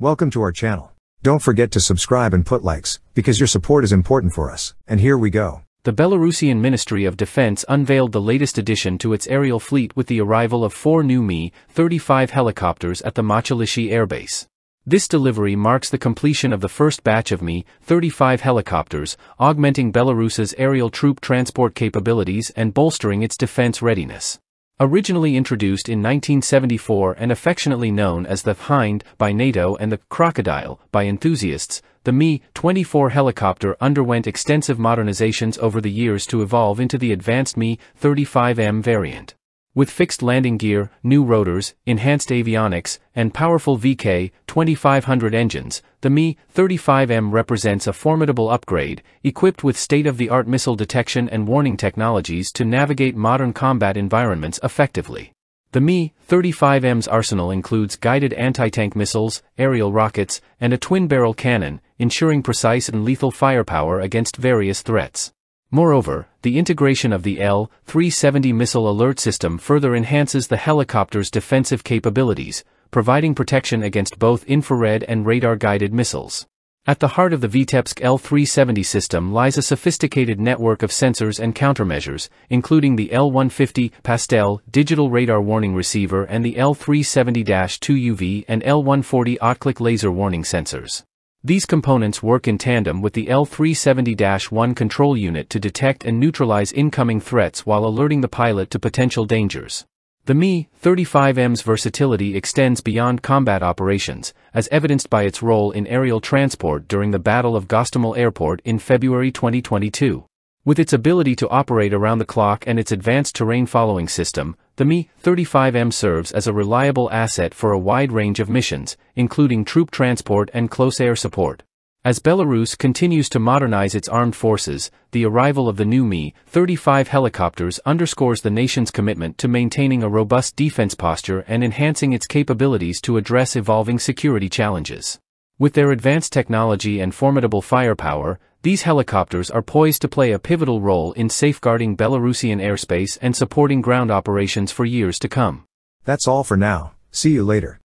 Welcome to our channel. Don't forget to subscribe and put likes, because your support is important for us. And here we go. The Belarusian Ministry of Defense unveiled the latest addition to its aerial fleet with the arrival of four new Mi-35 helicopters at the Machulishchi airbase. This delivery marks the completion of the first batch of Mi-35 helicopters, augmenting Belarus's aerial troop transport capabilities and bolstering its defense readiness. Originally introduced in 1974 and affectionately known as the Hind by NATO and the Crocodile by enthusiasts, the Mi-24 helicopter underwent extensive modernizations over the years to evolve into the advanced Mi-35M variant. With fixed landing gear, new rotors, enhanced avionics, and powerful VK-2500 engines, the Mi-35M represents a formidable upgrade, equipped with state-of-the-art missile detection and warning technologies to navigate modern combat environments effectively. The Mi-35M's arsenal includes guided anti-tank missiles, aerial rockets, and a twin-barrel cannon, ensuring precise and lethal firepower against various threats. Moreover, the integration of the L-370 missile alert system further enhances the helicopter's defensive capabilities, providing protection against both infrared and radar-guided missiles. At the heart of the Vitebsk L-370 system lies a sophisticated network of sensors and countermeasures, including the L-150 Pastel digital radar warning receiver and the L-370-2 UV and L-140 Otklik laser warning sensors. These components work in tandem with the L-370-1 control unit to detect and neutralize incoming threats while alerting the pilot to potential dangers. The Mi-35M's versatility extends beyond combat operations, as evidenced by its role in aerial transport during the Battle of Gostomel Airport in February 2022. With its ability to operate around the clock and its advanced terrain following system, the Mi-35M serves as a reliable asset for a wide range of missions, including troop transport and close air support. As Belarus continues to modernize its armed forces, the arrival of the new Mi-35 helicopters underscores the nation's commitment to maintaining a robust defense posture and enhancing its capabilities to address evolving security challenges. With their advanced technology and formidable firepower, these helicopters are poised to play a pivotal role in safeguarding Belarusian airspace and supporting ground operations for years to come. That's all for now. See you later.